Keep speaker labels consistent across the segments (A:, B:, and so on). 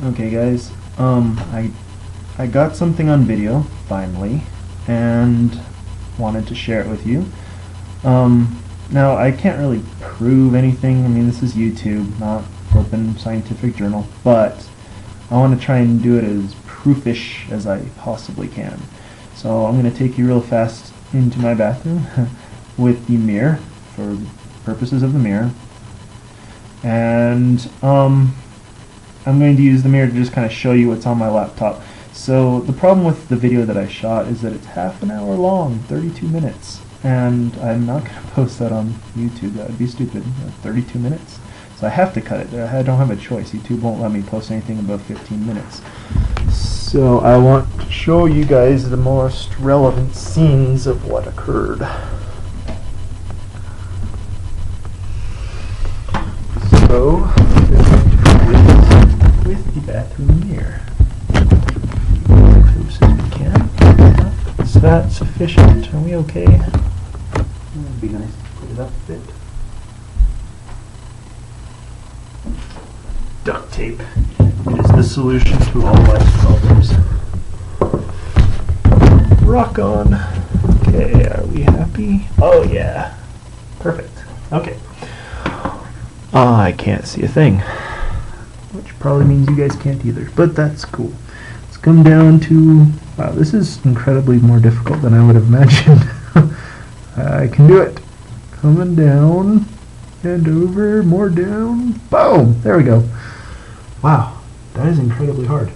A: Okay guys, um, I, I got something on video, finally, and wanted to share it with you. Um, now, I can't really prove anything, I mean this is YouTube, not Open Scientific Journal, but I want to try and do it as proofish as I possibly can. So I'm going to take you real fast into my bathroom with the mirror, for purposes of the mirror, and um, I'm going to use the mirror to just kind of show you what's on my laptop. So the problem with the video that I shot is that it's half an hour long, 32 minutes, and I'm not going to post that on YouTube. That would be stupid. Uh, 32 minutes. So I have to cut it. I don't have a choice. YouTube won't let me post anything above 15 minutes. So I want to show you guys the most relevant scenes of what occurred. So, bathroom mirror. Close as we can. Is that sufficient? Are we okay? It'd be nice to put it up a bit. Duct tape is the solution to all life's problems. Rock on. Okay, are we happy? Oh yeah. Perfect. Okay. Ah, I can't see a thing. Which probably means you guys can't either, but that's cool. Let's come down to... Wow, this is incredibly more difficult than I would have imagined. I can do it. Coming down and over, more down. Boom! There we go. Wow, that is incredibly hard.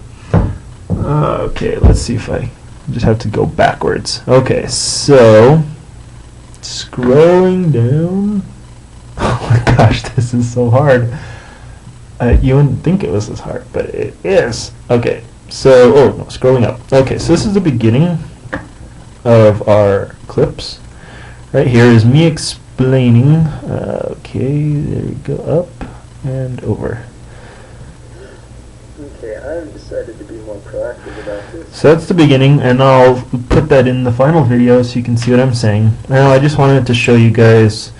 A: Okay, let's see if I just have to go backwards. Okay, so scrolling down. Oh my gosh, this is so hard. Uh, you wouldn't think it was this hard, but it is. Okay, so, oh, no, scrolling up. Okay, so this is the beginning of our clips. Right here is me explaining. Uh, okay, there we go, up and over.
B: Okay, I've decided to be more proactive about this.
A: So that's the beginning, and I'll put that in the final video so you can see what I'm saying. Now I just wanted to show you guys,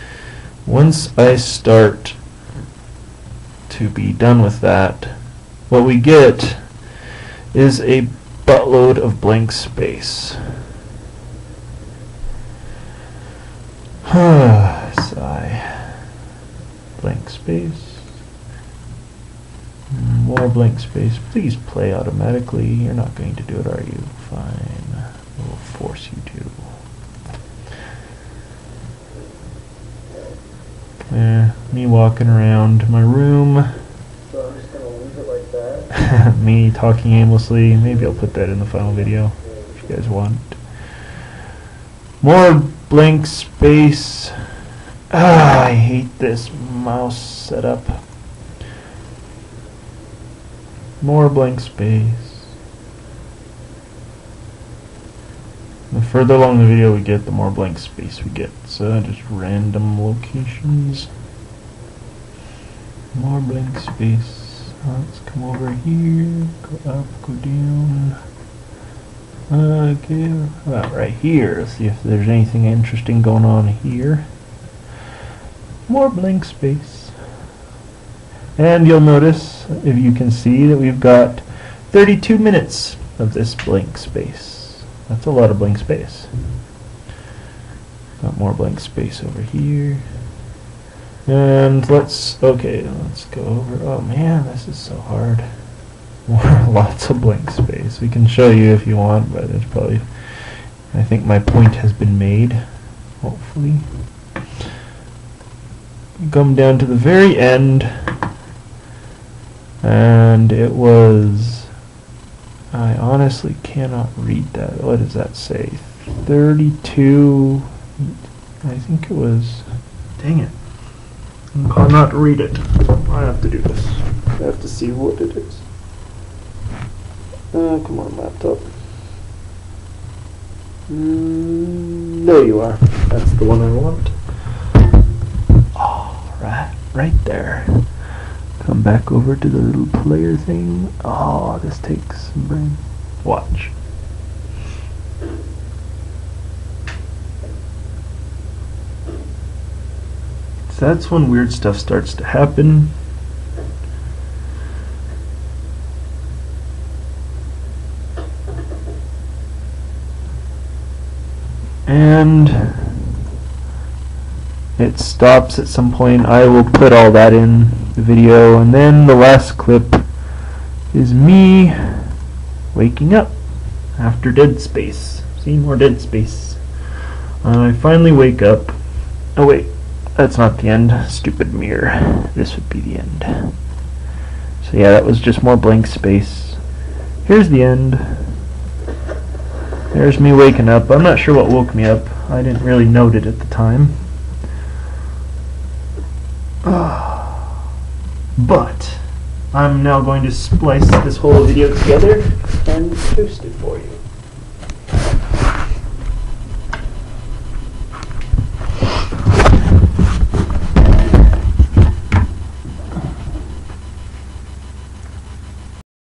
A: once I start to be done with that, what we get is a buttload of blank space. Sigh. Blank space. More blank space. Please play automatically. You're not going to do it, are you? Fine. We'll force you to. Yeah, me walking around my room.
B: So I'm just gonna leave it like that.
A: me talking aimlessly. Maybe I'll put that in the final video if you guys want. More blank space. Ah, I hate this mouse setup. More blank space. The further along the video we get, the more blank space we get. So just random locations. More blank space. Uh, let's come over here, go up, go down. Uh, okay, about right here. Let's see if there's anything interesting going on here. More blank space. And you'll notice, if you can see, that we've got 32 minutes of this blank space. That's a lot of blank space. Got more blank space over here. And let's, okay, let's go over, oh man, this is so hard. Lots of blank space. We can show you if you want, but it's probably, I think my point has been made, hopefully. Come down to the very end, and it was, I honestly cannot read that. What does that say? 32, I think it was, dang it. I cannot read it. I have to do this. I have to see what it is. Oh, come on, laptop. Mm, there you are. That's the one I want. Oh, right, there. Come back over to the little player thing. Oh, this takes brain. Watch. So that's when weird stuff starts to happen. And it stops at some point. I will put all that in the video. And then the last clip is me waking up after dead space. See more dead space. Uh, I finally wake up. Oh wait, that's not the end. Stupid mirror. This would be the end. So yeah, that was just more blank space. Here's the end. There's me waking up. I'm not sure what woke me up. I didn't really note it at the time. But I'm now going to splice this whole video together and post it for you.